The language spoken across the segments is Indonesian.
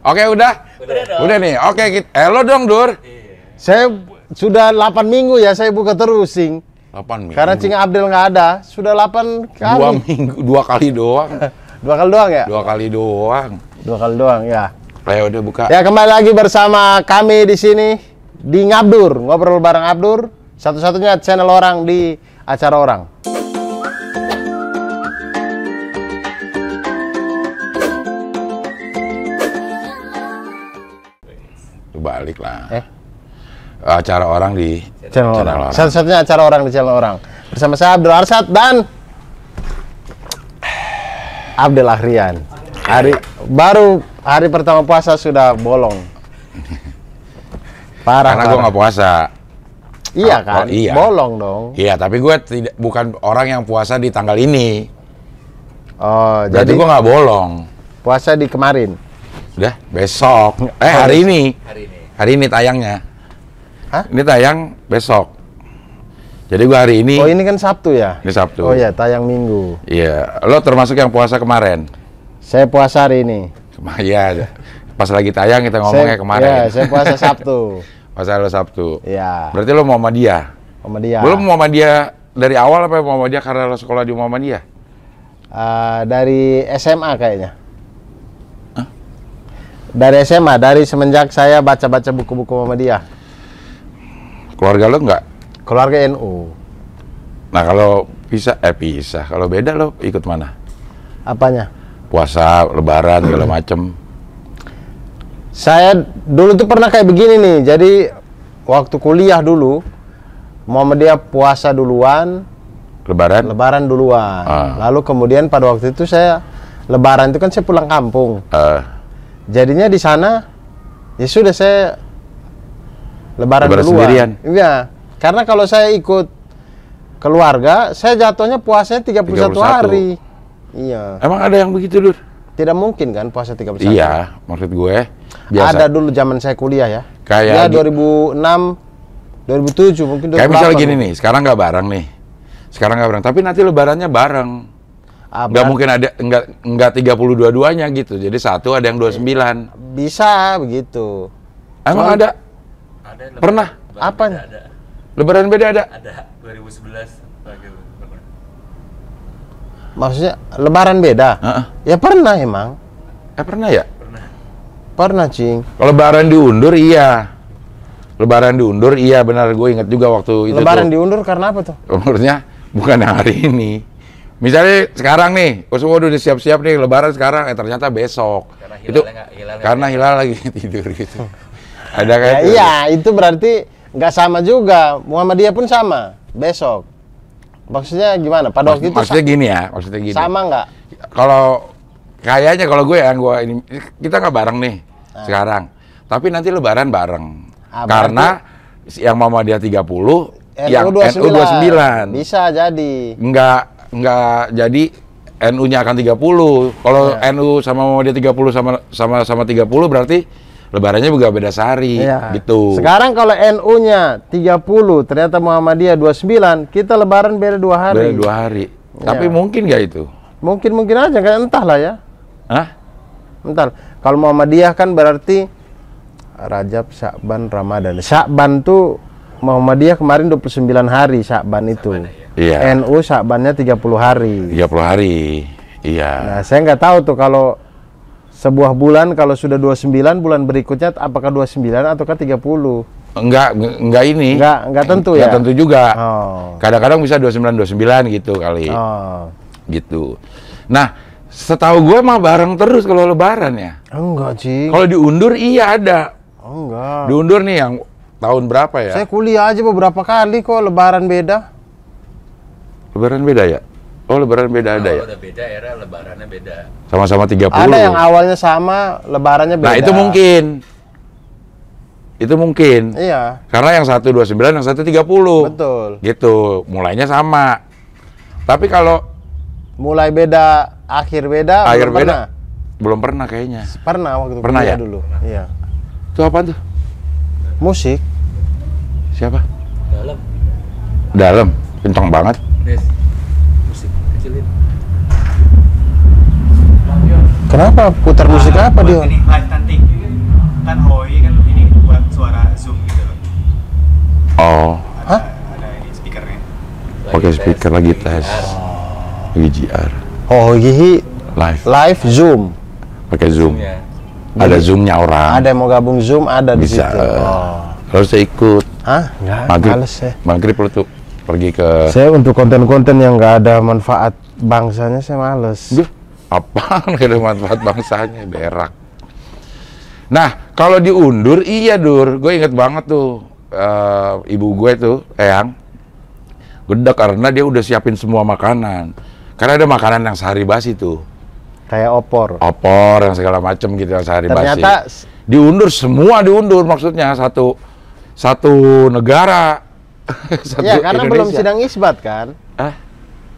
Oke, udah. Udah dong. Udah nih. Oke, kita eh lo dong, Dur. Saya sudah 8 minggu ya saya buka terus sing. 8 minggu. Karena Cing Abdel nggak ada, sudah 8 kali. dua minggu, dua kali doang. Dua kali doang ya? Dua kali doang. Dua kali doang ya. Ayo udah buka. Ya kembali lagi bersama kami di sini di Ngabdur, ngobrol bareng Abdur, satu-satunya channel orang di acara orang. Balik lah. Eh, Acara orang di channel, Channel orang. orang. Satu-satunya acara orang di channel orang. Bersama saya Abdul Arsad dan Abdul Ahrian. Hari baru hari pertama puasa sudah bolong. Parah. Karena gue nggak puasa. Iya Oh, kan? oh, iya. Bolong dong. Iya, tapi gue tidak bukan orang yang puasa di tanggal ini. Oh, Jadi jadi gue nggak bolong. puasa di kemarin. Udah besok. Eh hari ini. Hari ini. Hari ini tayangnya. Hah? Ini tayang besok. Jadi gue hari ini. Oh, ini kan Sabtu ya? Ini Sabtu. Oh ya, tayang Minggu. Iya. Lo termasuk yang puasa kemarin. Saya puasa hari ini. Iya. Pas lagi tayang kita ngomongnya saya, kemarin. Ya, saya puasa Sabtu. Puasa lo Sabtu. ya, Berarti lo Muhammadiyah. Muhammadiyah. Belum Muhammadiyah dari awal apa Muhammadiyah karena lo sekolah di Muhammadiyah? Ah, dari SMA kayaknya. Dari SMA, dari semenjak saya baca-baca buku-buku Muhammadiyah. Keluarga lo nggak? Keluarga NU. Nah kalau bisa, eh bisa. Kalau beda lo ikut mana? Apanya? Puasa, Lebaran segala macem. Saya dulu tuh pernah kayak begini nih. Jadi waktu kuliah dulu, Muhammadiyah puasa duluan, Lebaran? Lebaran duluan. Ah. Lalu kemudian pada waktu itu saya Lebaran itu kan saya pulang kampung. Eh, Jadinya di sana ya sudah saya Lebaran, Lebaran duluan. sendirian? Iya. Karena kalau saya ikut keluarga, saya jatuhnya puasanya 31, 31. hari. Iya. emang ada yang begitu, Dur? Tidak mungkin kan puasa 31. Iya, maksud gue biasa. Ada dulu zaman saya kuliah ya. Kayak ya di- 2006 2007 mungkin 2008. Kayak misalnya gini nih, sekarang nggak bareng nih. Sekarang nggak bareng, tapi nanti lebarannya bareng. Ah, Nggak mungkin ada nggak nggak 30 dua-duanya gitu. Jadi satu ada yang 29. Bisa begitu. Emang ada? Ada lebaran- Pernah? lebaran Apanya? beda Ada. Lebaran beda ada? Ada 2011 gitu. Pernah. Maksudnya lebaran beda? Heeh. Ya pernah emang. Eh pernah ya? Pernah. Pernah, Cing. Kalau lebaran diundur iya. Lebaran diundur iya benar gue inget juga waktu itu lebaran tuh. diundur karena apa tuh? Umurnya bukan yang hari ini. Misalnya sekarang nih, semua udah siap-siap nih lebaran sekarang, eh ternyata besok. Karena itu hilalnya nggak- hilalnya karena hilal lagi tidur gitu. Ada kayak Ya, gitu. iya, itu berarti nggak sama juga. Muhammadiyah pun sama besok. Maksudnya gimana? Pada waktu itu maksudnya gini ya, maksudnya gini. sama nggak? Kalau kayaknya kalau gue yang gue ini kita nggak bareng nih sekarang. Tapi nanti lebaran bareng. Ah, Karena yang Muhammadiyah 30, yang NU NU 29. Bisa jadi. Nggak nggak jadi NU-nya akan 30. Kalau Iya. NU sama Muhammadiyah 30 sama sama sama 30 berarti lebarannya juga beda sehari Iya. gitu. Sekarang kalau NU-nya 30, ternyata Muhammadiyah 29, kita lebaran beda dua hari. Beda dua hari. Tapi Iya. mungkin nggak itu? Mungkin-mungkin aja kan entahlah ya. Hah? Entar. Kalau Muhammadiyah kan berarti Rajab, Syakban, Ramadan. Syakban tuh Muhammadiyah kemarin 29 hari Syakban itu. Iya. NU Syakbannya 30 hari. 30 hari. Iya. Nah, saya nggak tahu tuh kalau sebuah bulan kalau sudah 29 bulan berikutnya apakah 29 ataukah 30? Enggak, enggak ini. Nggak- nggak tentu Nggak ya? tentu juga. Oh. Kadang-kadang bisa 29 29 gitu kali. Oh. Gitu. Nah, setahu gue mah bareng terus kalau lebaran ya. Enggak, Cing. Kalau diundur iya ada. Enggak. Diundur nih yang tahun berapa ya? Saya kuliah aja beberapa kali kok lebaran beda. Lebaran beda ya? Oh, lebaran beda ada Kalau ya? udah beda era lebarannya beda. Sama-sama 30. Ada yang awalnya sama, lebarannya beda. Nah, itu mungkin. Itu mungkin. Iya, Karena yang satu 29, yang satu 30. betul. Gitu, mulainya sama. Tapi kalau Mulai beda, akhir beda, akhir belum beda pernah. belum pernah kayaknya. Pernah waktu Pernah ya? dulu. Iya. Itu apa tuh? Musik. Siapa? Dalam. Dalam, kencang banget. Kenapa? Putar musik musik apa dia oh. Ada, speakernya. Oke speaker lagi tes lagi GR oh, oh ini live. Live zoom. Pakai zoom, ya. ada zoomnya orang. Ada yang mau gabung zoom ada bisa. di situ. Uh, oh. harus ikut. Hah? Nggak, maghrib, males ya. Maghrib tutup pergi ke Saya untuk konten-konten yang nggak ada manfaat bangsanya saya males. Duh, apaan gak ada manfaat bangsanya, berak. Nah, kalau diundur, iya dur. Gue inget banget tuh, eh, ibu gue tuh, Eyang, gedek karena dia udah siapin semua makanan. Karena ada makanan yang sehari basi tuh, Kayak opor. opor yang segala macem gitu yang sehari Ternyata basi. Diundur semua diundur maksudnya satu satu negara. satu ya karena belum Indonesia. sidang isbat kan. Ah,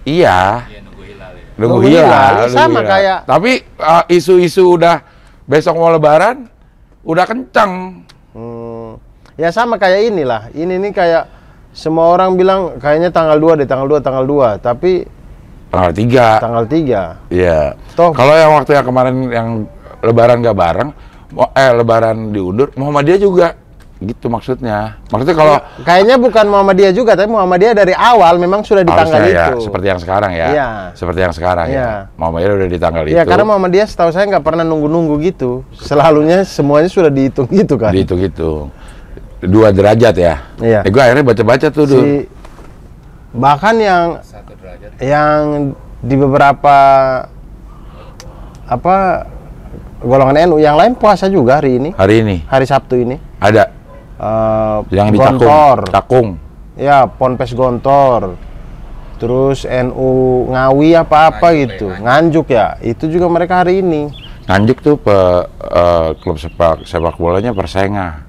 iya. Iya nunggu hilal ya. Nunggu Nunggu hilal, hilal, nunggu sama hilal. kayak- Tapi uh, isu-isu udah besok mau lebaran, udah kencang. Hmm, ya sama kayak inilah. Ini nih kayak semua orang bilang kayaknya tanggal 2 deh, tanggal 2, tanggal 2. Tapi Tanggal 3. tanggal 3. Iya. Toh- Kalau yang waktu yang kemarin yang lebaran gak bareng, eh lebaran diundur, Muhammadiyah juga. Gitu maksudnya. Maksudnya kalau Kayaknya bukan Muhammadiyah juga, tapi Muhammadiyah dari awal memang sudah di tanggal ya, itu. seperti yang sekarang ya. Iya. Seperti yang sekarang Iya. ya. Muhammadiyah udah di tanggal Iya, itu. karena Muhammadiyah setahu saya nggak pernah nunggu-nunggu gitu. Selalunya semuanya sudah dihitung gitu kan. Dihitung-hitung. Dua derajat ya. Iya. Eh, gue akhirnya baca-baca tuh. Si bahkan yang Satu derajat. yang di beberapa apa golongan NU yang lain puasa juga hari ini, Hari ini hari Sabtu ini. ada Eh, yang di Cakung. Gontor. Cakung. Ya, Ponpes Gontor. Terus NU Ngawi apa-apa Nganjuk gitu. ya, Nganjuk ya. Itu juga mereka hari ini. Nganjuk tuh pe, eh, klub sepak sepak bolanya Persenga.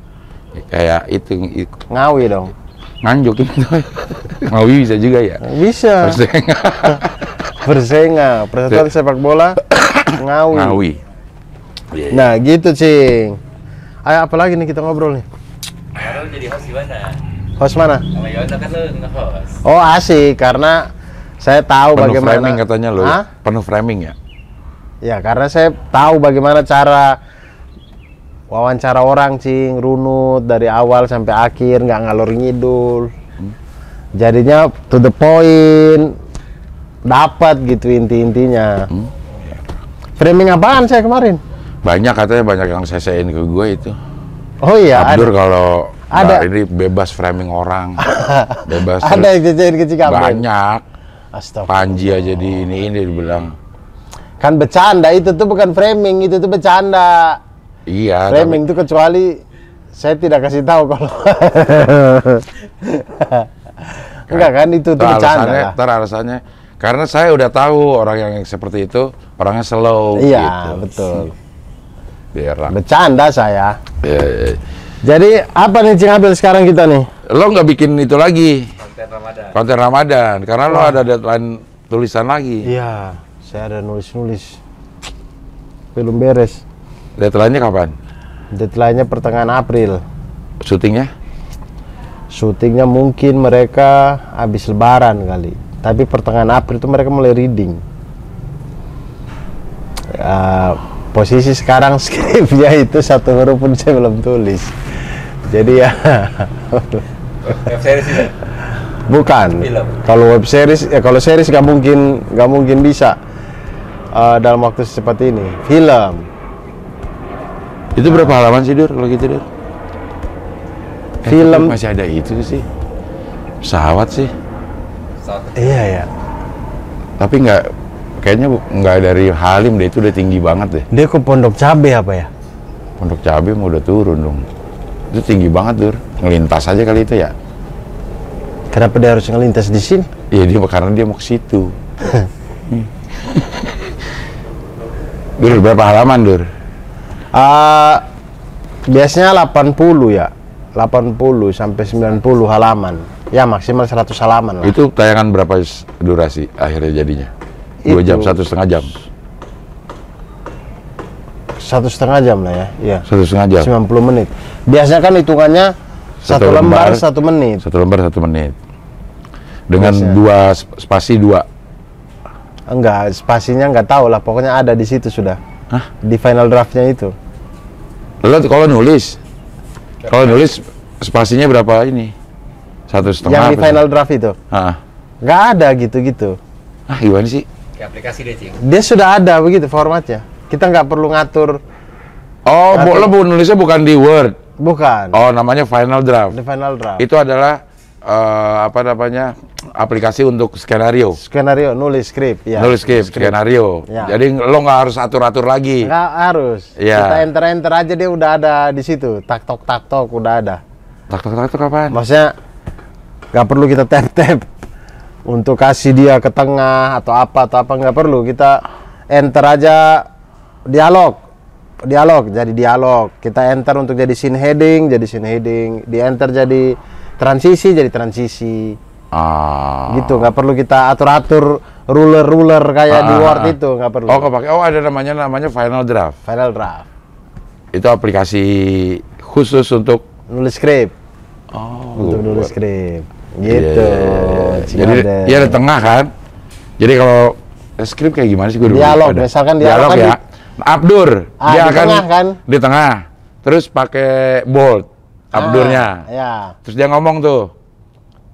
Kayak itu i- Ngawi dong. nganjuk itu. Ngawi bisa juga ya. Bisa. Persenga. Persenga, Persatuan Sepak Bola Ngawi. Ngawi. Iya, iya. Nah, gitu, Cing. Ayo apa lagi nih kita ngobrol nih? Baru jadi host gimana? Host mana? Sama Yono kan lu nge-host. Oh, asik karena saya tahu Penuh bagaimana framing katanya lo. Hah? Penuh framing ya. Ya, karena saya tahu bagaimana cara wawancara orang, Cing, runut dari awal sampai akhir, nggak ngalor ngidul. Jadinya to the point, dapat gitu inti-intinya. Framing apaan saya kemarin? Banyak katanya banyak yang sesein ke gue itu. Oh iya, Abdur kalau Ada. ini bebas framing orang. bebas. ada yang jajain ke banyak. Astaga. Panji aja di ini ini dibilang. Kan bercanda itu tuh bukan framing, itu tuh bercanda. Iya. framing itu kecuali saya tidak kasih tahu kalau enggak kan itu tuh bercanda alasannya, ntar alasannya karena saya udah tahu orang yang seperti itu orangnya slow Iya, gitu. betul. Berak. Bercanda saya. Ya, ya. Jadi apa nih Cing Abel sekarang kita nih? Lo nggak bikin itu lagi Konten Ramadan. konten Ramadan karena lo ada deadline tulisan lagi. Iya, saya ada nulis-nulis. Belum beres. Deadline-nya kapan? Deadline-nya pertengahan April. Syutingnya? Syutingnya mungkin mereka habis lebaran kali. Tapi pertengahan April itu mereka mulai reading. Ya, posisi sekarang skripnya itu satu huruf pun saya belum tulis. Jadi ya Web series itu. bukan. Film. Kalau web series, ya kalau series nggak mungkin nggak mungkin bisa eh, dalam waktu secepat ini. Film. Itu berapa halaman sih Dur kalau gitu Dur? Eh, Film. masih ada itu sih. Pesawat sih. Pesawat Iya ya. Tapi nggak kayaknya nggak dari Halim deh itu udah tinggi banget deh. Dia ke Pondok Cabe apa ya? Pondok Cabe mau udah turun dong. Itu tinggi banget Dur. Ngelintas aja kali itu ya. Kenapa dia harus ngelintas di sini? Iya dia karena dia mau ke situ. Dur berapa halaman Dur? Ah, biasanya 80 ya. 80 sampai 90 halaman. Ya maksimal 100 halaman lah. Itu tayangan berapa durasi akhirnya jadinya? Dua jam, satu setengah jam. Satu setengah jam lah ya. Iya. Satu setengah jam. 90 menit. Biasanya kan hitungannya Satu satu, lembar, lembar. satu menit. Satu lembar satu menit. Dengan Biasanya. dua sp- spasi dua. Enggak, spasinya enggak tahu lah. Pokoknya ada di situ sudah. Hah? Di final draftnya itu. Lo kalau nulis, kalau nulis spasinya berapa ini? Satu setengah. yang di final draft itu. Nggak ada gitu-gitu. Ah, gimana sih? Aplikasi deh, Cing. Dia sudah ada begitu formatnya. Kita nggak perlu ngatur, Oh, bu, lo bu- nulisnya bukan di Word. bukan. Oh, namanya final draft. The final draft. Itu adalah eh, apa namanya? aplikasi untuk skenario. Skenario nulis skrip, ya. Nulis skrip, skenario. Ya. Jadi lo nggak harus atur-atur lagi. Nggak harus. Iya. Kita enter enter aja dia udah ada di situ. Tak tok tak tok udah ada. Tak tak tak itu kapan? Maksudnya nggak perlu kita tap tap untuk kasih dia ke tengah atau apa atau apa nggak perlu. Kita enter aja dialog, dialog jadi dialog. Kita enter untuk jadi scene heading, jadi scene heading. Di enter jadi transisi, jadi transisi. Ah. Gitu nggak perlu kita atur atur ruler ruler kayak di Ah, Word ah. itu nggak perlu. Oh, kepake. Oh, ada namanya namanya final draft. Final draft, Itu aplikasi khusus untuk nulis skrip. Oh, untuk nulis skrip. Gitu. Iya, Jadi Cimaden. dia di tengah kan. Jadi kalau eh, skrip kayak gimana sih gue dulu? Dialog, dah. misalkan dialog kan ya. di- Abdur, Ah, dia di akan tengah kan? di tengah. Terus pakai bold Abdurnya. Ah, ya. Terus dia ngomong tuh,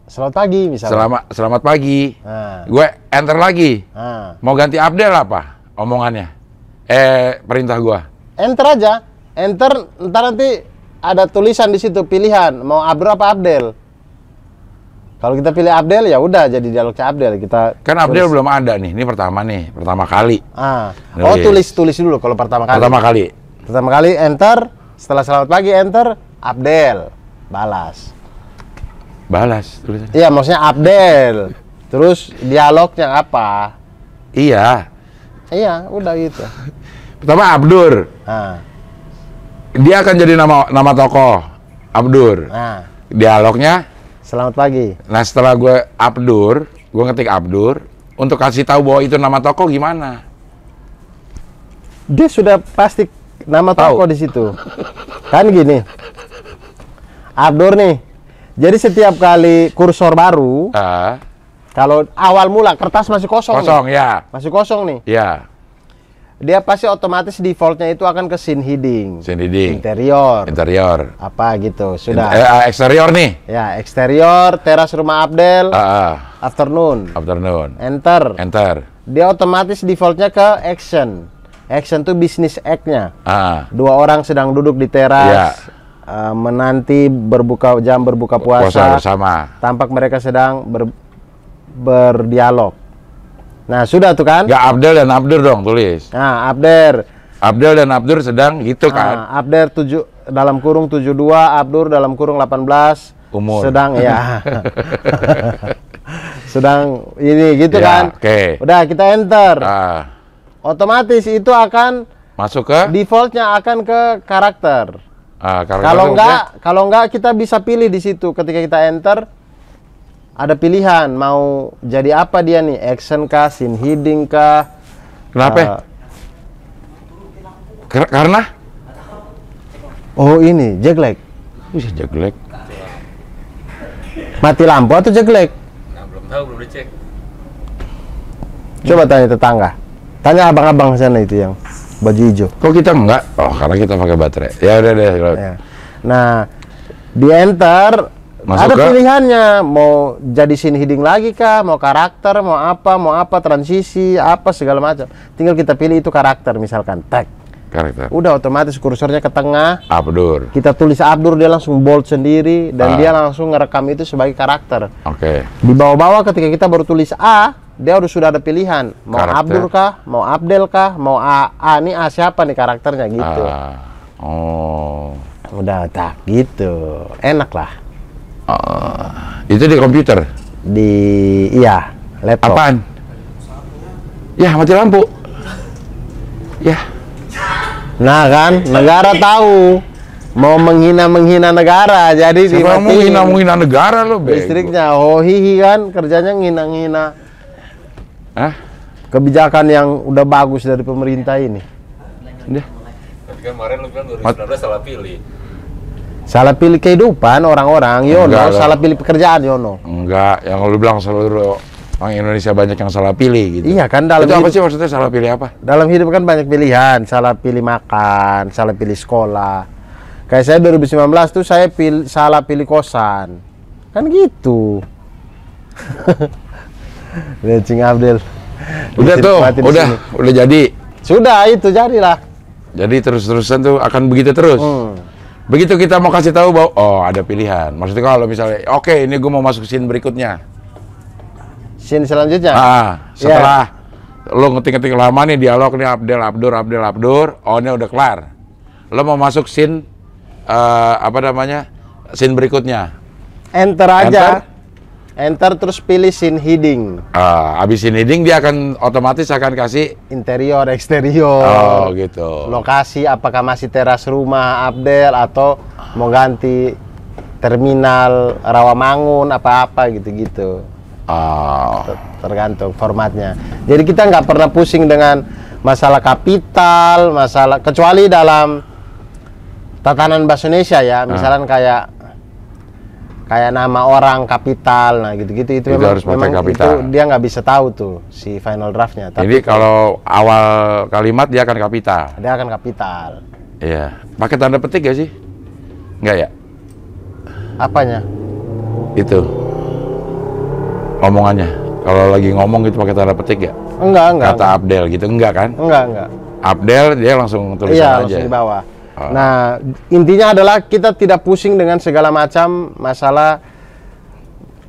Selamat pagi misalnya. selamat selamat pagi. Nah, Gue enter lagi. nah. Mau ganti Abdel apa omongannya? Eh perintah gua. Enter aja. Enter ntar nanti ada tulisan di situ pilihan mau Abdur apa Abdel. Kalau kita pilih Abdel ya udah jadi dialognya Abdel kita. Kan Abdel tulis. belum ada nih. Ini pertama nih, pertama kali. Ah. Oh tulis tulis dulu kalau pertama kali. Pertama kali. Pertama kali enter. Setelah selamat pagi enter Abdel. Balas. Balas tulisannya. Iya maksudnya Abdel. Terus dialognya apa? Iya. Iya udah gitu. Pertama Abdur. Nah, Dia akan jadi nama nama tokoh. Abdur. nah. Dialognya Selamat pagi. Nah setelah gue Abdur, gue ngetik Abdur, untuk kasih tahu bahwa itu nama toko gimana? Dia sudah pasti nama Tahu. toko di situ. Kan gini. Abdur nih. Jadi setiap kali kursor baru, Ah, kalau awal mula kertas masih kosong. nih. kosong ya, Masih kosong nih. ya, Dia pasti otomatis defaultnya itu akan ke scene heading. sendiri Interior. interior, apa gitu. Sudah. Eh, ah, eksterior nih, Ya, eksterior, teras rumah Abdel, ah, ah, afternoon. afternoon, Enter. enter, Dia otomatis defaultnya ke action. Action tuh bisnis act-nya. ah, Dua orang sedang duduk di teras, Ya. eh, menanti berbuka jam berbuka puasa puasa. bersama. Tampak mereka sedang ber- berdialog. Nah sudah tuh kan? Gak Abdel dan Abdur dong tulis. Nah Abder, Abdel dan Abdur sedang gitu kan? nah, Abder tujuh dalam kurung 72, Abdur dalam kurung 18. Umur. Sedang ya. sedang ini gitu Ya, kan? oke. Udah kita enter. Ah, Otomatis itu akan masuk ke defaultnya akan ke karakter. ah, karakter Kalau enggak, kalau enggak kita bisa pilih di situ ketika kita enter ada pilihan mau jadi apa dia nih, action kah, scene heading kah? Kenapa? Ker- karena? oh ini jeglek. Bisa jelek. Mati lampu atau jeglek? Nah, belum tahu, belum dicek. Coba tanya tetangga. Tanya abang-abang sana itu yang baju hijau. Kok kita enggak? Oh, karena kita pakai baterai. Ya udah deh. Ya. Nah, di enter Masuk ada ke- pilihannya mau jadi scene heading lagi kah, mau karakter, mau apa, mau apa transisi, apa segala macam. Tinggal kita pilih itu karakter misalkan tag. Karakter. Udah otomatis kursornya ke tengah. Abdur. Kita tulis Abdur dia langsung bold sendiri dan Ah. dia langsung ngerekam itu sebagai karakter. Oke. Di bawah-bawah ketika kita baru tulis A, dia harus sudah ada pilihan. Mau Karakter. Abdur kah, mau Abdel kah, mau A, A ini A siapa nih karakternya gitu. Ah. Oh. Udah tak gitu. Enak lah. Ah. Itu di komputer. Di iya, laptop. Apaan? Ya, mati lampu. Ya. Nah kan, negara tahu mau menghina-menghina negara, jadi Siapa mau dimatiin menghina-menghina negara lo, bego? listriknya. Oh hihi kan, kerjanya ngina-ngina Hah? kebijakan yang udah bagus dari pemerintah ini. Udah. Tapi kan kemarin lu bilang 2019 salah pilih. Salah pilih kehidupan orang-orang, Yono. Enggak salah pilih pekerjaan, Yono. Enggak, yang lu bilang seluruh orang Indonesia banyak yang salah pilih gitu. Iya kan, dalam Itu apa hidup- sih maksudnya salah pilih apa? Dalam hidup kan banyak pilihan, salah pilih makan, salah pilih sekolah. Kayak saya 2019 tuh saya pil- salah pilih kosan. Kan gitu. Lihat Cing Abdel. Udah tuh, udah, sini. udah jadi. Sudah itu jadilah. Jadi terus-terusan tuh akan begitu terus. Hmm. Begitu kita mau kasih tahu bahwa oh ada pilihan. Maksudnya kalau misalnya oke ini gue mau masuk scene berikutnya. Scene selanjutnya. Ah, setelah lo ngetik-ngetik lama nih dialog nih Abdel Abdur Abdel Abdur, oh ini udah kelar. Lo mau masuk scene eh, apa namanya? Scene berikutnya. Enter aja. Enter. Terus pilih scene heading. Ah, abis scene heading dia akan otomatis akan kasih Interior, eksterior. oh gitu. Lokasi apakah masih teras rumah Abdel atau mau ganti terminal Rawamangun apa-apa gitu-gitu. Ah, Ter- tergantung formatnya. Jadi kita nggak pernah pusing dengan masalah kapital, masalah kecuali dalam tatanan bahasa Indonesia ya, misalnya kayak kayak nama orang kapital, nah gitu-gitu itu, Itu memang, harus memang kapital. itu dia nggak bisa tahu tuh si final draftnya. Tapi jadi kalau awal kalimat dia akan kapital. dia akan kapital. Iya. Pakai tanda petik gak sih? Enggak ya? Apanya? Itu. Omongannya. Kalau lagi ngomong gitu pakai tanda petik ya? Enggak, enggak. Kata Abdel gitu enggak kan? Enggak, enggak. Abdel dia langsung tulisan Iya, aja. langsung di bawah. Oh. Nah, intinya adalah kita tidak pusing dengan segala macam masalah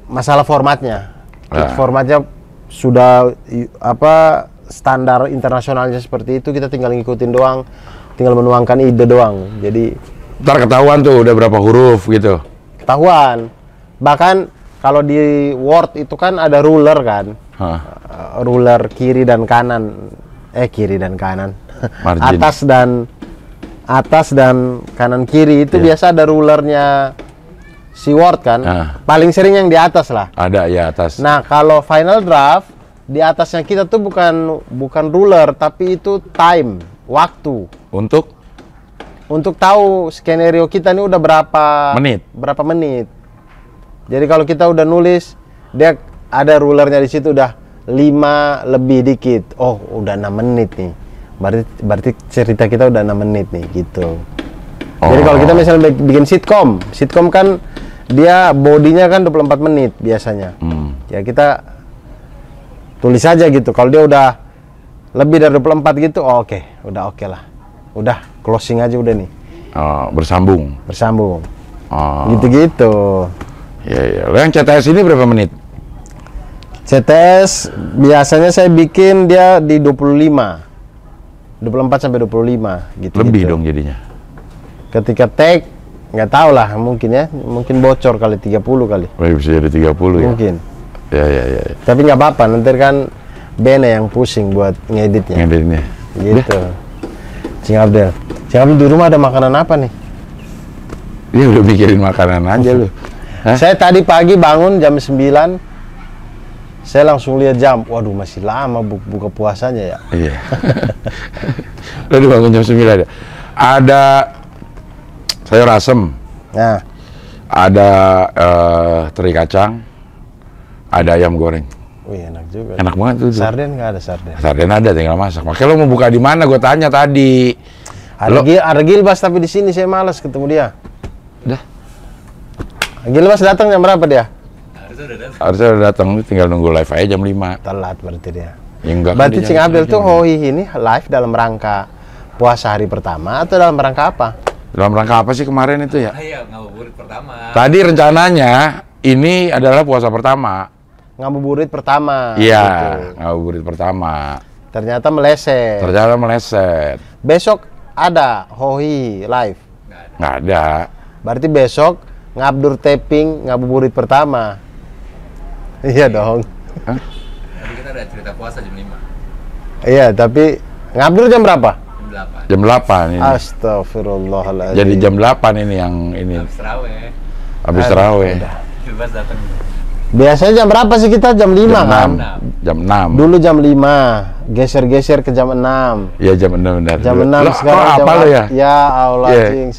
masalah formatnya. Nah. Formatnya sudah apa standar internasionalnya seperti itu, kita tinggal ngikutin doang, tinggal menuangkan ide doang. Jadi Ntar ketahuan tuh udah berapa huruf gitu. ketahuan. Bahkan kalau di Word itu kan ada ruler kan. Hah. Uh, ruler kiri dan kanan eh kiri dan kanan Margin. atas dan atas dan kanan kiri itu Iya. biasa ada rulernya si Word kan Ah. paling sering yang di atas lah Ada ya atas. nah kalau final draft di atasnya kita tuh bukan bukan ruler tapi itu time waktu Untuk untuk tahu skenario kita ini udah berapa Menit. berapa menit jadi kalau kita udah nulis dia ada rulernya di situ udah 5 lebih dikit oh udah 6 menit nih berarti berarti cerita kita udah 6 menit nih gitu jadi kalau kita misalnya bik- bikin sitkom sitkom kan dia bodinya kan 24 menit biasanya Hmm. ya kita tulis aja gitu kalau dia udah lebih dari 24 gitu oh, oke udah oke lah udah closing aja udah nih Oh, bersambung. bersambung Oh. gitu-gitu iya. Lo yang CTS ini berapa menit? CTS biasanya saya bikin dia di 25 24 sampai 25 gitu Lebih dong jadinya. ketika tag nggak tahu lah mungkin ya mungkin bocor kali 30 kali Oh, bisa jadi 30 ya. mungkin Ya ya ya. ya. tapi nggak apa-apa nanti kan Bene yang pusing buat ngeditnya Ngeditnya. gitu Cing Abdel Cing Abdel di rumah ada makanan apa nih Dia udah mikirin makanan aja lu. Hah? Saya tadi pagi bangun jam 9 Saya langsung lihat jam Waduh masih lama bu- buka puasanya ya Iya. Lo dibangun jam 9 ya. Ada sayur asem, Nah ada eh, teri kacang, ada ayam goreng. Wih enak juga Enak banget tuh. Sarden nggak ada sarden Sarden ada tinggal masak. Makanya lo mau buka di mana? Gue tanya tadi. Ada, Lo- Gil, ada Gilbas tapi di sini saya malas ketemu dia Udah. Gilbas datang jam berapa dia? Harusnya udah datang. Harusnya udah datang, tinggal nunggu live aja jam 5. Telat berarti dia Ya enggak kan Berarti dia Cing jam tuh. Hoi ini live dalam rangka puasa hari pertama atau dalam rangka apa? Dalam rangka apa sih kemarin itu ya? Ah iya, ngabuburit pertama. Tadi rencananya ini adalah puasa pertama. Ngabuburit pertama Iya, gitu. ngabuburit pertama. Ternyata meleset Ternyata meleset. Besok ada Hoi live Nggak ada. Berarti besok ngabdur taping ngabuburit pertama. Iya dong. Tadi kita ada cerita puasa jam 5, Iya, tapi ngabdur jam berapa? jam 8. Jam 8 ini. Astagfirullahaladzim. Jadi jam 8 ini yang ini Habis terawih, habis terawih. bebas datang. Biasanya jam berapa sih kita? Jam 5 Jam kan? 6. Jam 6. Dulu jam 5, geser-geser ke jam 6. Iya jam 6 benar. Jam Lo- 6 lo- sekarang lo jam apa lo ya? Ya Allah, Iya. cing.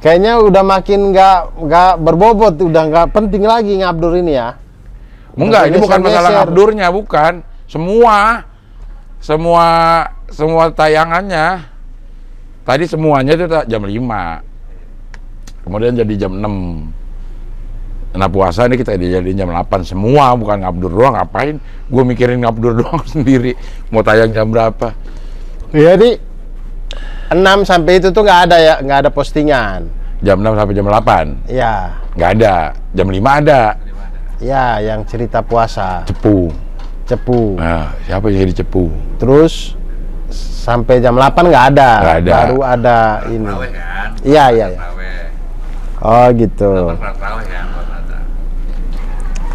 Kayaknya udah makin nggak nggak berbobot, udah nggak penting lagi ngabdur ini ya. Enggak, ini bukan masalah abdurnya, bukan. Semua semua semua tayangannya tadi semuanya itu jam 5. Kemudian jadi jam 6. Nah puasa ini kita dijadiin jam 8 semua, bukan ngabdur doang. Ngapain? Gue mikirin ngabdur doang sendiri. Mau tayang jam berapa? Jadi 6 sampai itu tuh nggak ada ya, nggak ada postingan. Jam 6 sampai jam 8? Ya, Nggak ada. Jam 5 ada. Ya yang cerita puasa, Cepu. cepu. Nah, siapa yang jadi cepu? Terus sampai jam 8 nggak ada. Nggak ada. Baru ada ini. Terawih kan? Iya, iya, iya. Terawih. Oh gitu. Terawih kan?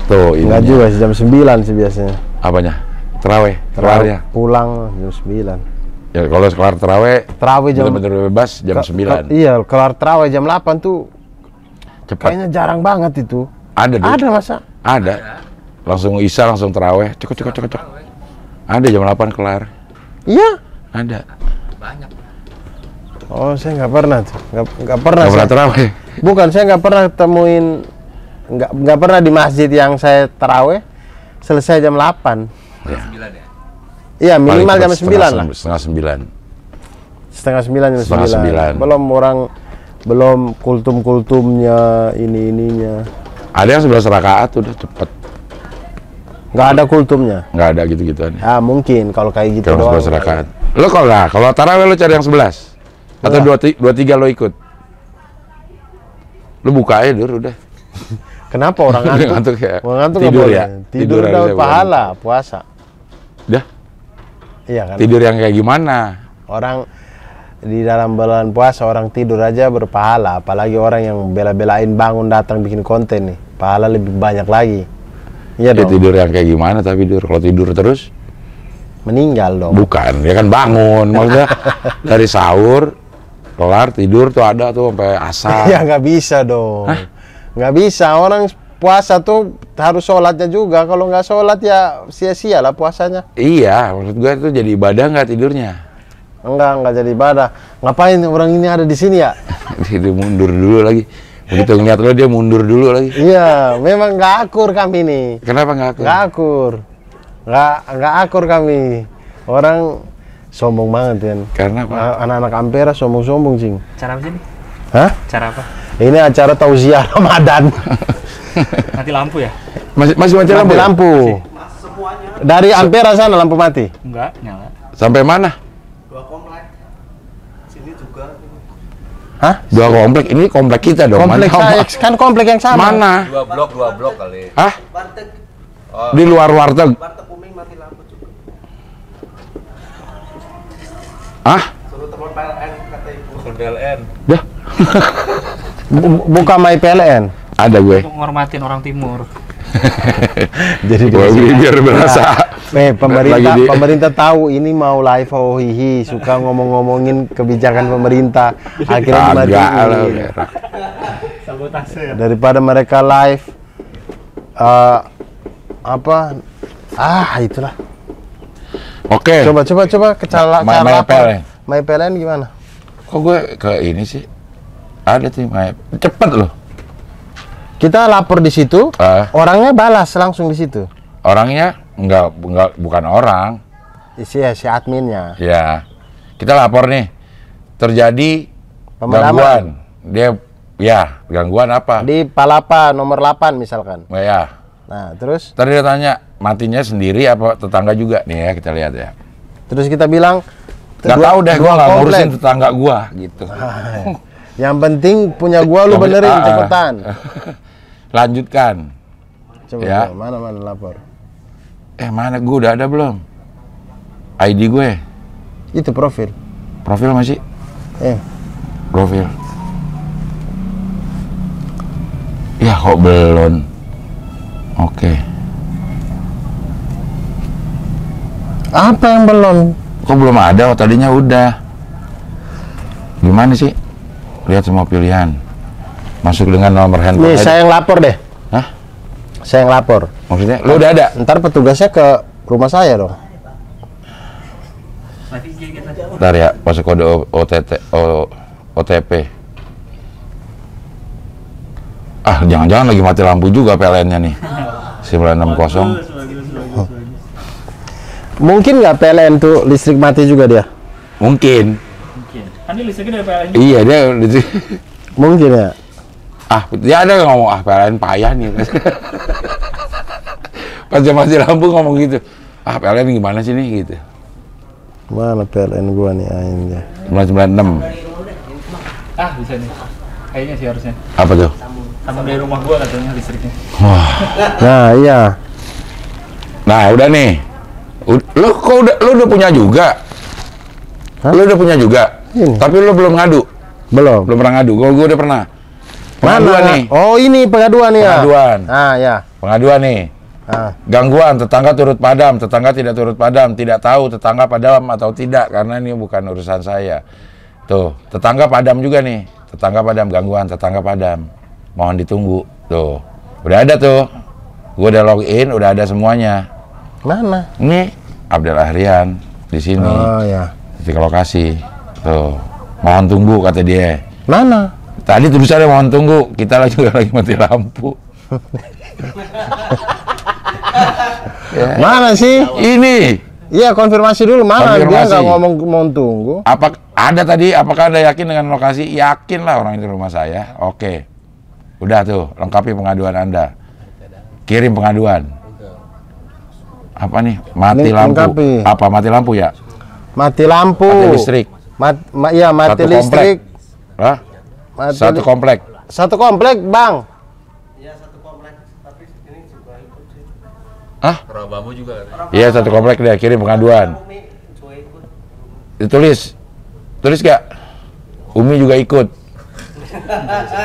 Tuh, Enggak ininya. juga sih jam 9 sih biasanya. Apanya? Terawih. Kelarnya. Pulang jam 9. Ya kalau kelar terawih, Terawih jam bener-bener bebas jam ke- 9. ke- iya, kelar terawih jam 8 tuh Cepat. kayaknya jarang banget itu. Ada. Ada masa? Ada. Langsung Isya, langsung terawih. Cekok, cekok, cekok, cekok. Ada jam 8 kelar. Iya. Ada. Banyak. Oh, saya nggak pernah tuh. Nggak, pernah. Nggak pernah saya. terawih. Bukan, saya nggak pernah temuin nggak nggak pernah di masjid yang saya terawih selesai jam 8. Ya. Ya? Iya, minimal Paling jam cepat setengah 9 lah. Setengah 9. Setengah 9 jam Setengah 9. sembilan. Belum orang belum kultum-kultumnya ini ininya. Ada yang 11 rakaat udah cepet. Nggak ada kultumnya. Nggak ada gitu-gituan. Ah, mungkin kalau kayak gitu Kalau doang. 11 rakaat. Lo kalau lah, kalau tarawih lo cari yang 11. Atau Lah. 2 23 lo ikut. Lo buka aja dur udah. Kenapa orang ngantuk? Ngantuk ya? Orang ngantuk nggak Tidur ya? Tidur, Tidur dapat pahala puasa. Udah. Iya kan? Tidur yang kayak gimana? Orang di dalam bulan puasa orang tidur aja berpahala, apalagi orang yang bela-belain bangun datang bikin konten nih, pahala lebih banyak lagi. Iya Ya dong. tidur yang kayak gimana tapi tidur. Kalau tidur terus Meninggal dong. bukan, ya kan bangun. Maksudnya dari sahur kelar tidur tuh ada tuh sampai asar. ya nggak bisa dong. Nggak bisa orang puasa tuh harus sholatnya juga. Kalau nggak sholat ya sia-sia lah puasanya. Iya, maksud gue itu jadi ibadah nggak tidurnya? Enggak, enggak jadi ibadah. Ngapain orang ini ada di sini ya? Dia mundur dulu lagi. Begitu ngeliat lo dia mundur dulu lagi. Iya, memang nggak akur kami nih. Kenapa nggak aku? Nggak akur. Nggak, nggak akur kami. Orang sombong banget kan. Karena apa? Anak-anak Ampera sombong-sombong, Cing. Cara apa sih ini? Hah? Cara apa? Ini acara tausiah Ramadan. Mati lampu ya? Masih masih mati lampu. Mati ya? lampu. Dari Ampera sana lampu mati. Enggak, nyala. Sampai mana? Hah? Dua komplek. Ini komplek kita dong. Komplek mana? saya, kan komplek yang sama. Mana? Dua blok, dua blok kali. Hah? Di luar warteg. Ah? Bukan PLN. Dah, Bu- buka My PLN. ada gue. Untuk ngormatin orang timur. Jadi biar berasa. Eh, pemerintah Lagi di- pemerintah tahu ini mau live oh hihi suka ngomong-ngomongin kebijakan pemerintah akhirnya dimatiin. Sabotase daripada mereka live eh, apa ah itulah Oke. coba coba coba ke cara Ma- cara My lapor. PLN. My PLN gimana Kok gue ke ini sih? Ada tuh, Maya. Cepet loh. kita lapor di situ Ah. orangnya balas langsung di situ Orangnya nggak, nggak bukan orang. isi ya si adminnya Ya, kita lapor nih. Terjadi Pemadaman. gangguan. Dia, ya, gangguan apa? di Palapa nomor 8 misalkan Ya, nah terus Tadi dia tanya, matinya sendiri apa tetangga juga? Nih ya, kita lihat ya. terus kita bilang Gak dua- tahu deh, gua nggak ngurusin tetangga gua gitu. yang penting punya gua lu benerin ah, ah. cepetan Lanjutkan. coba Ya. mana mana lapor Eh mana gua udah ada belum? ID gue, itu profil profil masih? eh Profil. Ya kok belum? Oke. apa yang belum Kok belum ada? Oh, tadinya udah. Gimana sih? Lihat semua pilihan. Masuk dengan nomor handphone. nih saya yang lapor deh Hah? saya yang lapor Maksudnya? Lu udah ada? ntar petugasnya ke rumah saya dong. Ntar ya, masuk kode O- OTT, O- OTP. Ah, jangan-jangan lagi mati lampu juga PLN-nya nih. 960. mungkin nggak PLN tuh listrik mati juga dia Mungkin. Mungkin. Kan ini listriknya dari PLN juga. Iya, dia di- mungkin ya ah dia ada yang ngomong ah PLN payah nih dia masih lampu ngomong gitu ah PLN gimana sih nih gitu Mana PLN gua nih akhirnya. 1996 Ah, bisa nih. Kayaknya sih harusnya. apa tuh Sama dari rumah gua katanya listriknya. wah Nah, iya. nah udah nih lu kok udah lu udah punya juga Hah? lu udah punya juga Ini. tapi lu belum ngadu Belum. belum pernah ngadu gua gua udah pernah Mana? pengaduan nih Oh, ini pengaduan ya. Pengaduan. Ah, ya. pengaduan nih Ah. Gangguan, tetangga turut padam, tetangga tidak turut padam, tidak tahu tetangga padam atau tidak karena ini bukan urusan saya. Tuh, tetangga padam juga nih. Tetangga padam gangguan, tetangga padam. Mohon ditunggu. Tuh. Udah ada tuh. Gue udah login, udah ada semuanya. Mana? Ini Abdel Ahrian di sini. Oh, ya. Titik lokasi. Tuh. Mohon tunggu kata dia. Mana? Tadi tulisannya mohon tunggu, kita lagi lagi mati lampu. Ya. Mana sih? Ini Iya, konfirmasi dulu. Mana? Dia Konfirmasi. nggak ngomong mau tunggu. Apa ada tadi? Apakah anda yakin dengan lokasi? Yakin lah orang itu rumah saya. Oke, udah tuh lengkapi pengaduan anda. Kirim pengaduan. Apa nih? Mati lampu. lengkapi. Apa mati lampu ya? Mati lampu. Mati listrik. Mat, ma- iya, mati Satu listrik. komplek. Hah? Mati Satu komplek. Satu komplek, Bang. Hah? Rawa bambu juga. Iya satu komplek dia kirim pengaduan. Ditulis. Tulis gak? Umi juga ikut.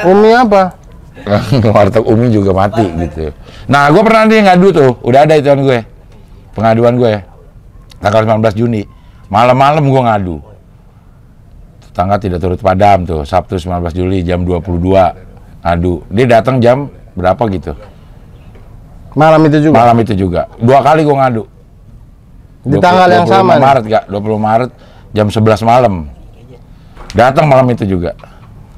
Umi apa? Warteg Umi juga mati gitu. Nah, gue pernah nih ngadu tuh, udah ada itu gue, pengaduan gue, tanggal 19 Juni, malam-malam gue ngadu. Tetangga tidak turut padam tuh, Sabtu 19 Juli jam 22 ngadu. Dia datang jam berapa gitu? Malam itu juga. Malam itu juga. Dua kali gue ngadu. Di tanggal yang 25 sama nih? Maret gak? 20 Maret jam 11 malam. Datang malam itu juga.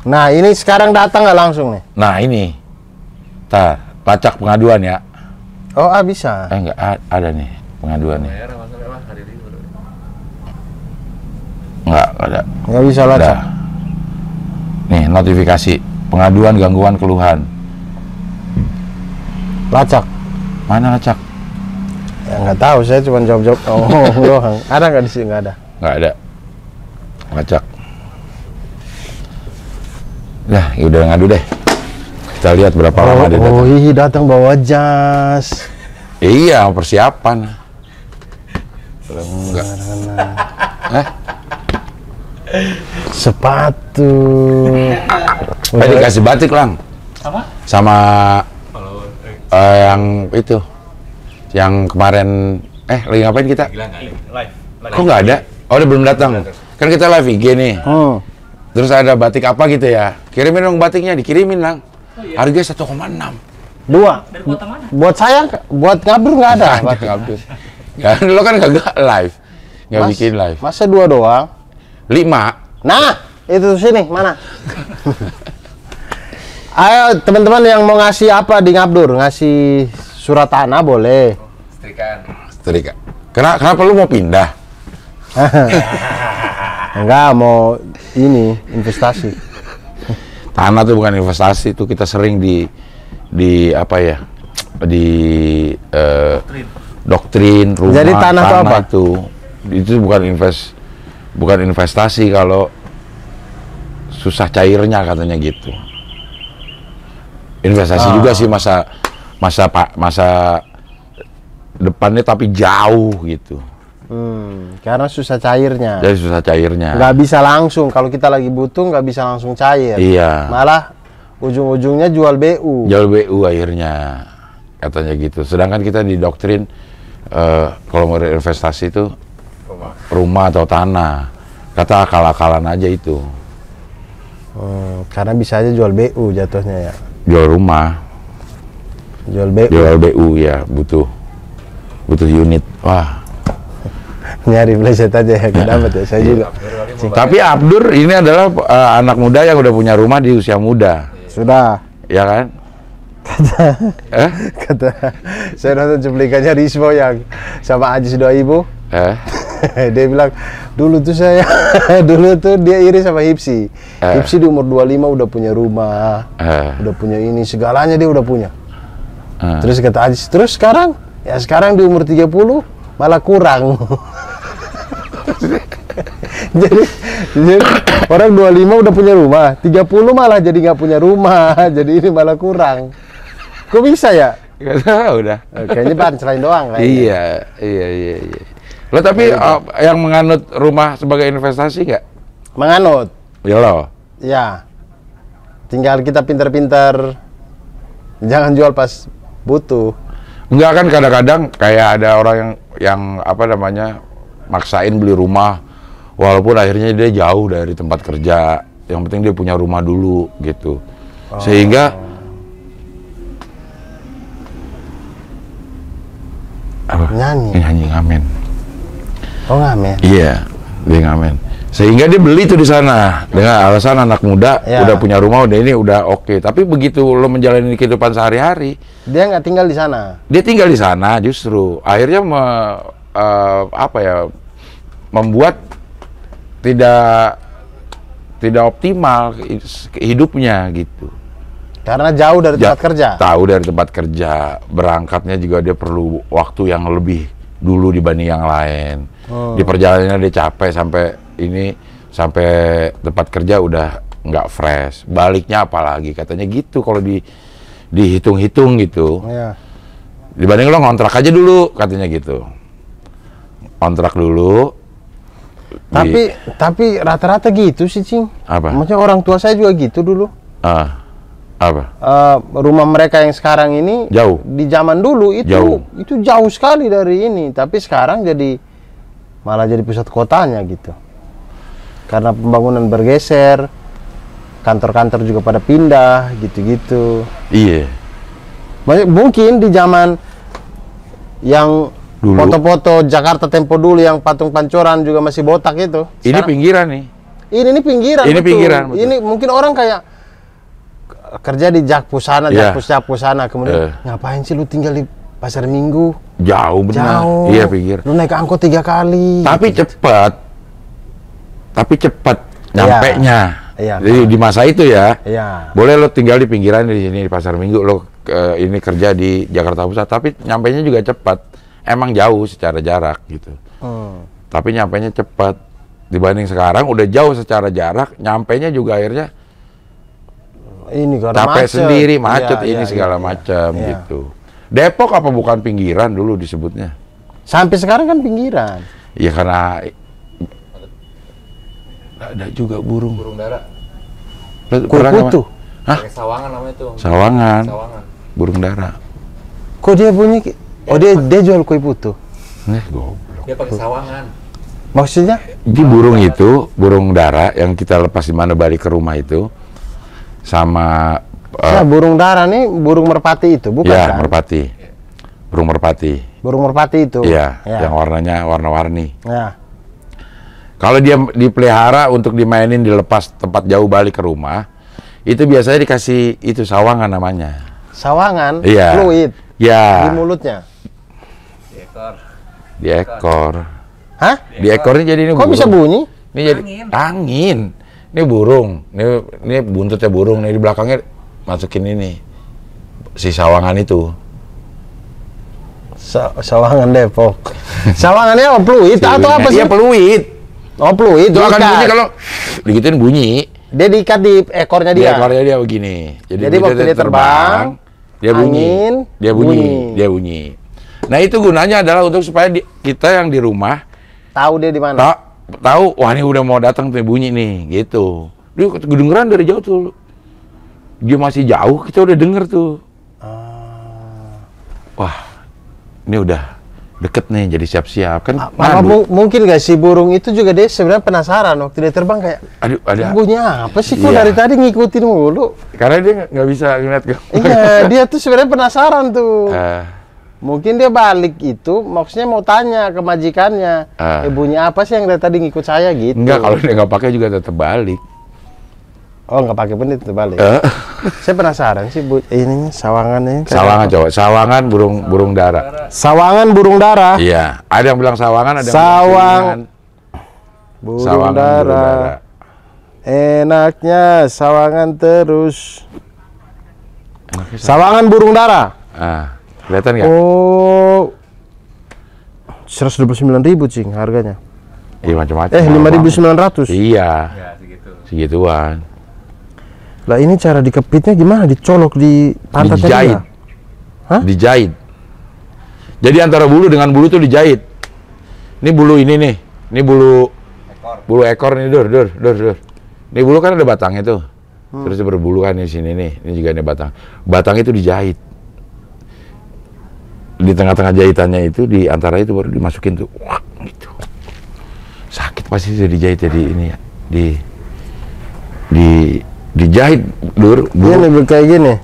Nah, ini sekarang datang nggak langsung nih? Nah ini, ta, lacak pengaduan ya. Oh, ah bisa. Eh enggak a- ada nih pengaduan nih. Enggak ada. Nggak bisa lacak. Nih notifikasi pengaduan gangguan keluhan. Lacak. Mana lacak? Ya nggak tahu, saya cuma jawab-jawab. Oh, doang. Ada nggak di sini? Nggak ada. Enggak ada. Lacak. Dah, ya udah ngadu deh. Kita lihat berapa lama dia Oh, datang. oh ih, datang bawa jas. Iya, persiapan. Enggak. Eh, Sepatu. eh dikasih batik lang Sama? sama Eh, yang itu, yang kemarin eh lagi ngapain kita? nggak nih? Live. Kok nggak ada? Oh, udah belum datang. Kan kita live IG nih. Hmm. Terus ada batik apa gitu ya? Kirimin dong batiknya, dikirimin lang. Harga 1,6. Dua. Dari kota mana? Buat saya, buat kabur nggak ada. Ada kabur. Ya, lo kan kagak live. Nggak Mas- bikin live. Masa dua doang? Lima. Nah, itu sini mana? Ayo teman-teman yang mau ngasih apa di Ngabdur, ngasih surat tanah boleh. Setrikaan. Setrika. Kenapa, kenapa lu mau pindah? Enggak mau ini investasi. Tanah tuh bukan investasi, itu kita sering di di apa ya? Di eh, doktrin rumah Jadi tanah tuh apa? itu itu bukan invest bukan investasi kalau susah cairnya katanya gitu. Investasi Ah. juga sih masa masa pak masa depannya tapi jauh gitu. Hmm, karena susah cairnya. Jadi susah cairnya. Nggak bisa langsung. Kalau kita lagi butuh nggak bisa langsung cair. Iya. Malah ujung-ujungnya jual BU. Jual BU akhirnya katanya gitu. Sedangkan kita didoktrin eh, kalau mau investasi itu Rumah. rumah atau tanah. Kata akal-akalan aja itu. Hmm, karena bisa aja jual BU jatuhnya ya. Jual rumah, Jual BU. jual BU ya butuh butuh unit. Wah. Nyari pleset aja ya, dapat ya. Saya juga. Tapi Abdur ini adalah eh, anak muda yang udah punya rumah di usia muda, Sudah. ya kan? eh? Kata saya nonton cuplikannya Rismo yang sama Ajis doa ibu. Eh? dia bilang Dulu tuh saya, dulu tuh dia iri sama Hipsi. Eh. Hipsi di umur 25 udah punya rumah, Eh, udah punya ini, segalanya dia udah punya. eh. Terus kata Ajis, terus sekarang? Ya sekarang di umur 30 malah kurang. jadi, jadi orang 25 udah punya rumah, 30 malah jadi nggak punya rumah, jadi ini malah kurang. Kok bisa ya? Gak tahu dah. Eh, Kayaknya ban selain doang kayaknya. Iya, iya, iya, iya. Lo tapi uh, yang menganut rumah sebagai investasi nggak? Menganut. Ya lo. Ya. Tinggal kita pintar-pintar jangan jual pas butuh. Enggak kan kadang-kadang kayak ada orang yang yang apa namanya maksain beli rumah walaupun akhirnya dia jauh dari tempat kerja. Yang penting dia punya rumah dulu gitu. Sehingga apa? Nyanyi. Nyanyi ngamen. Oh ngamen. Iya, dia ngamen. Sehingga dia beli tuh di sana dengan alasan anak muda Ya. udah punya rumah udah ini udah oke. Tapi begitu lo menjalani kehidupan sehari-hari, Dia nggak tinggal di sana. dia tinggal di sana justru akhirnya me- eh, apa ya membuat tidak tidak optimal hidupnya gitu. Karena jauh dari Ja- tempat kerja. Tahu dari tempat kerja, berangkatnya juga dia perlu waktu yang lebih dulu dibanding yang lain. Oh. Di perjalanannya dia capek sampai ini sampai tempat kerja udah nggak fresh. Baliknya apalagi katanya gitu kalau di dihitung-hitung gitu. Iya. Dibanding lo ngontrak aja dulu katanya gitu. Kontrak dulu. di- Tapi tapi rata-rata gitu sih, Cing. Apa? Maksudnya orang tua saya juga gitu dulu. ah, apa? Eh, rumah mereka yang sekarang ini Jauh. di zaman dulu itu Jauh. itu jauh sekali dari ini, tapi sekarang jadi malah jadi pusat kotanya gitu. Karena pembangunan bergeser, kantor-kantor juga pada pindah gitu-gitu. Iya. Banyak- Mungkin di zaman yang foto-foto Jakarta Tempo dulu yang patung pancoran juga masih botak itu. Ini Sekarang- pinggiran nih. ini ini pinggiran. Ini betul. pinggiran, betul. Ini mungkin orang kayak kerja di Jakpus sana, Iya. Jakpus Jakpus sana, kemudian Eh. ngapain sih lu tinggal di pasar Minggu? Jauh benar. Jauh. Iya pinggir. Lu naik angkot tiga kali. Tapi cepat. Tapi cepat nyampe nya. Iya. Jadi di masa itu ya. Iya. Boleh lo tinggal di pinggiran di sini di pasar Minggu lo eh, ini kerja di Jakarta Pusat tapi nyampe nya juga cepat. Emang jauh secara jarak gitu. Hmm. Tapi nyampe nya cepat dibanding sekarang udah jauh secara jarak, nyampe nya juga akhirnya Ini karena capek macet. sendiri, macet Iya, ini iya, segala iya, macam iya. gitu. Depok apa bukan pinggiran dulu disebutnya? Sampai sekarang kan pinggiran. Ya karena ada juga burung. Burung dara. Mas? Hah? Sawangan namanya tuh. Sawangan, Sawangan. burung dara. Kok dia bunyi? Oh dia dia jual kue putu. Eh, goblok. Dia pakai sawangan. Maksudnya? Jadi burung itu, burung dara yang kita lepas di mana balik ke rumah itu, sama eh, Nah, burung dara nih burung merpati itu, bukan ya kan? merpati, burung merpati, Burung merpati itu. iya, Ya. yang warnanya warna-warni. Ya. Kalau dia dipelihara untuk dimainin dilepas tempat jauh balik ke rumah, itu biasanya dikasih itu sawangan namanya. Sawangan, Iya. fluid Ya, di mulutnya. Di ekor. di ekor. Hah? Di ekornya jadi ini Kok bisa burung. bunyi? Ini jadi Angin. angin. Ini burung. Ini ini buntutnya burung. Nih di belakangnya masukin ini si sawangan itu. Sa- sawangan Depok. Sawangannya apa fluid atau apa sih? Iya peluit. Oh fluid. Itu akan bunyi kalau digituin bunyi. dia diikat di ekornya Di dia. ekornya dia begini. Jadi begitu waktu dia terbang, dia bunyi. angin, dia bunyi. bunyi. Dia bunyi. Nah itu gunanya adalah untuk supaya di- kita yang di rumah Tahu dia di mana? tahu wah ini udah mau datang tuh bunyi nih gitu. Dia kedengeran dari jauh tuh. Dia masih jauh kita udah denger tuh. Ah. Wah ini udah deket nih jadi siap-siap kan. Apa ngadu. mu- mungkin gak sih burung itu juga dia sebenarnya penasaran waktu dia terbang kayak Aduh, ada. bunyi apa sih kok Iya. dari tadi ngikutin mulu? Karena dia nggak- bisa ngeliat ke. Iya, dia tuh sebenarnya penasaran tuh. Eh, Mungkin dia balik itu, maksudnya mau tanya ke majikannya, Ah. eh, bunyi apa sih yang dari tadi ngikut saya gitu? enggak kalau dia nggak pakai juga tetap balik. Oh nggak pakai pun itu balik. Eh, Saya penasaran sih bu, ini sawangannya. sawangan coba, sawangan burung burung dara. Sawangan burung dara. Iya, ada yang bilang sawangan, ada yang Sawang. bilang. Burung Sawangan dara. burung dara. Enaknya sawangan terus. Enaknya sa- Sawangan burung dara. Ah, kelihatan nggak? Oh. 129.000 ribu cing harganya. Iya macam-macam. Eh, Bang. 5.900. Iya, Ya segitu. segituan. Lah ini cara dikepitnya gimana? Dicolok di pantatnya Dijahit. Hah? Dijahit. Jadi antara bulu dengan bulu tuh dijahit. Ini bulu ini nih. Ini bulu Ekor. bulu ekor nih, dur, dur, dur, dur. Ini bulu kan ada batangnya tuh. Terus dia berbulu kan di sini nih. Ini juga ada batang. Batang itu dijahit. Di tengah-tengah jahitannya itu di antara itu baru dimasukin tuh. Wah, gitu. Sakit pasti itu dijahit jadi ini ya. Di di dijahit dur Dia lebih kayak gini.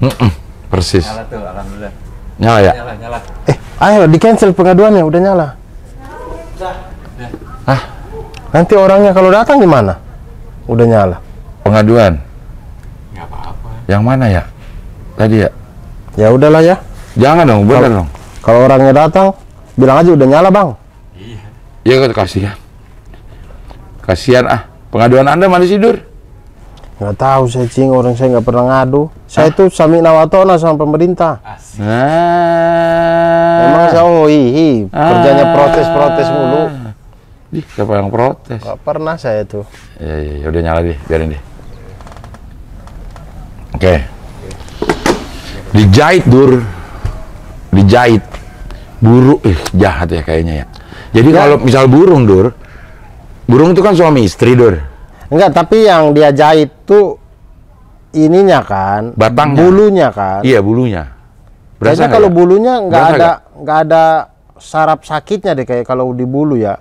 Mm-mm, persis. Nyala tuh, alhamdulillah. Nyala ya? Nyala, nyala. Eh, ayo di cancel pengaduannya udah nyala. Ah, Nanti orangnya kalau datang gimana? Udah nyala. pengaduan. Nggak apa-apa. Yang mana ya? Tadi ya? Ya udahlah ya. Jangan dong, bener dong. Kalau orangnya datang, bilang aja udah nyala bang. Iya. Ya kan kasihan. Kasihan ah. Pengaduan Anda mana sih, Dur? Nggak tahu saya cing orang saya nggak pernah ngadu. Saya tuh sami nawatona sama pemerintah. Asik. Nah. Emang saya oh hihi, kerjanya protes-protes mulu. Ih, siapa yang protes? Nggak pernah saya tuh. Ya, ya, ya, udah nyala deh, biarin deh. Oke. Dijahit, Dur. Dijahit. Buru, ih jahat ya kayaknya ya. Jadi Ya. kalau misal burung, Dur. Burung itu kan suami istri, Dur. Enggak, tapi yang dia jahit tuh ininya kan, Batangnya. bulunya kan. Iya, bulunya. Kayaknya nggak kalau ya? bulunya nggak Berasa ada nggak ada saraf sakitnya deh kayak kalau di bulu ya.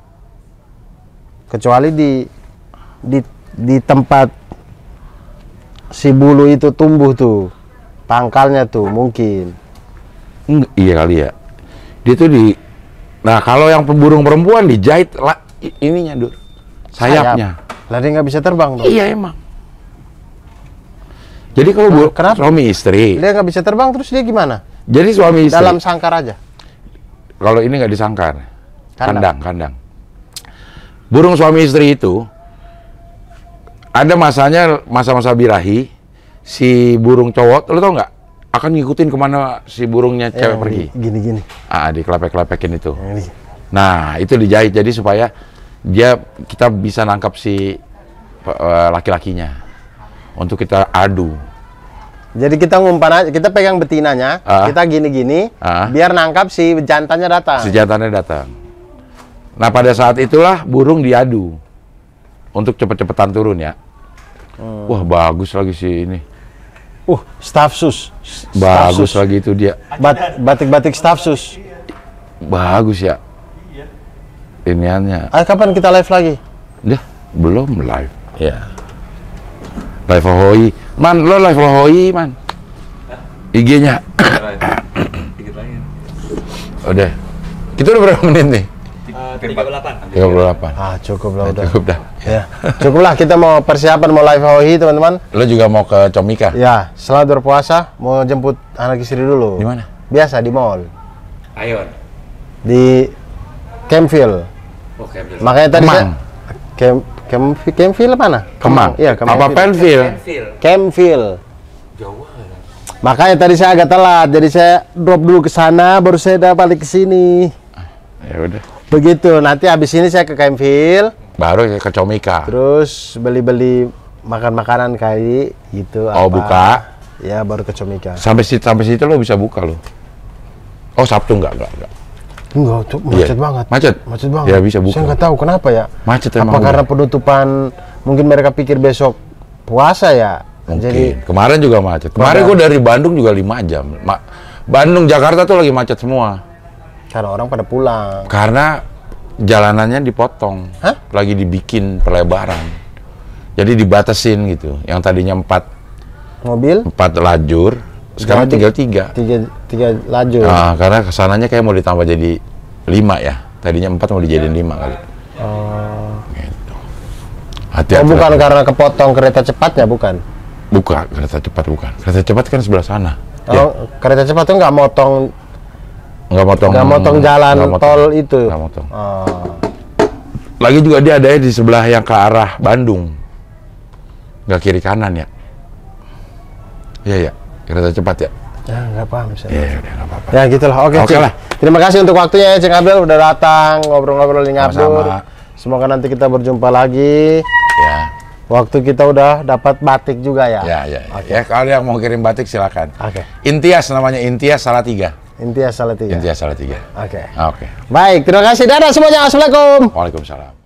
Kecuali di di di tempat si bulu itu tumbuh tuh. Pangkalnya tuh mungkin. Enggak, iya kali ya. Dia tuh di Nah, kalau yang burung perempuan dijahit la, i- ininya, Dur. Sayapnya. Sayap. Lah dia nggak bisa terbang dong. Iya, emang. Jadi kalau bu- kenapa? suami istri, Dia nggak bisa terbang terus dia gimana? jadi suami istri. Dalam sangkar aja. Kalau ini nggak disangkar, Kandang. kandang, kandang. Burung suami istri itu ada masanya masa-masa birahi si burung cowok, lo tau nggak? Akan ngikutin ke mana si burungnya cewek Yang pergi. Gini-gini. Ah, dikelepek-kelepekin itu. Yang ini. Nah, itu dijahit jadi supaya dia kita bisa nangkap si eh, laki-lakinya untuk kita adu. Jadi kita ngumpan aja, kita pegang betinanya, Ah. kita gini-gini, Ah. biar nangkap si jantannya datang. Senjatanya datang. Nah, pada saat itulah burung diadu untuk cepet-cepetan turun ya. Hmm. Wah, bagus lagi sih ini. Uh, staff sus. Staff Bagus sus. lagi itu dia. Bat- Batik-batik staff sus. Bagus ya. Iniannya. Ah, kapan kita live lagi? Dah, belum live. Ya. Live Hoi. Man, lo live Hoi, man. IG-nya. Dikit lagi. Udah. Kita udah berapa menit nih? Tiga puluh delapan. 38. Ah, cukup lah udah. Cukup dah. Ya. Cukup lah kita mau persiapan mau live HOI teman-teman. Lo juga mau ke Comika? Ya, selamat berpuasa. Mau jemput anak istri dulu. Di mana? Biasa di mall. Ayon. Di Campville. Oke, ambil. Makanya tadi Kemang. saya Cam Cam Campville mana? Kemang. Iya, Kemang. Apa. Campville. Jauh banget. Makanya tadi saya agak telat, jadi saya drop dulu ke sana, baru saya dah balik ke sini. Ya udah. Begitu. Nanti habis ini saya ke Campville, Baru ya ke Comika. terus beli-beli makan makanan kayak gitu. Oh, buka. Ya, baru ke Comika. Sampai situ sampai situ lo bisa buka lo. Oh, Sabtu enggak, enggak, enggak. Enggak, tuh macet Iya. banget. Macet? Macet banget. Ya, bisa buka. Saya nggak tahu kenapa ya. Macet Apa emang. karena udah. penutupan mungkin mereka pikir besok puasa ya. Mungkin. Jadi Kemarin juga macet. Kemarin gue dari Bandung juga 5 jam. Ma- Bandung Jakarta tuh lagi macet semua. karena orang pada pulang. Karena jalanannya dipotong. Hah? Lagi dibikin pelebaran. Jadi dibatasin gitu. Yang tadinya 4 Mobil 4 lajur, sekarang Jadi- tinggal 3. tiga tiga lajur. Nah, karena ke sananya kayak mau ditambah jadi 5 ya. Tadinya 4 mau dijadiin 5 kali. Oh. Gitu. Oh, Hati-hati. bukan karena kepotong kereta cepatnya, bukan. Bukan, kereta cepat bukan. Kereta cepat kan sebelah sana. Oh, Ya, kereta cepat tuh nggak motong nggak motong. nggak motong jalan nggak motong. tol itu. Nggak motong. Oh. Lagi juga dia ada di sebelah yang ke arah Bandung. Nggak kiri kanan ya. Iya ya, kereta cepat ya. Ya, nggak paham saya. Iya, udah nggak apa-apa. Ya gitulah. Oke, Oke Cing. lah. Terima kasih untuk waktunya ya Cing Abdul udah datang ngobrol-ngobrol di. Sama-sama. Semoga nanti kita berjumpa lagi. Ya, Waktu kita udah dapat batik juga ya. ya, ya. Ya, kalau yang mau kirim batik silakan. Oke. Intias namanya Intias Salatiga. Intias Salatiga. Intias Salatiga. Oke. Oke. Baik, terima kasih. Dadah semuanya. Assalamualaikum. Waalaikumsalam.